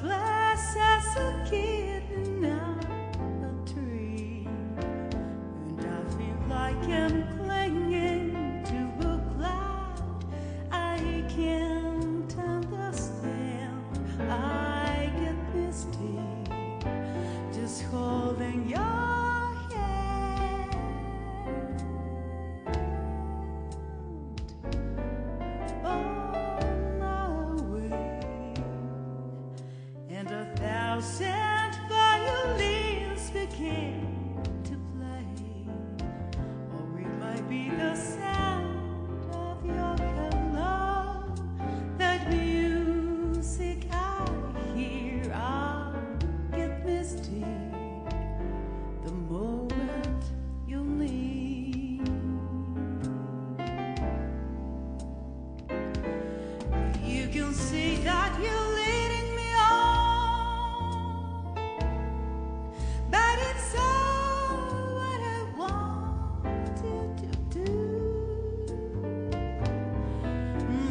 places aqui. thousand violins begin to play, or it might be the same.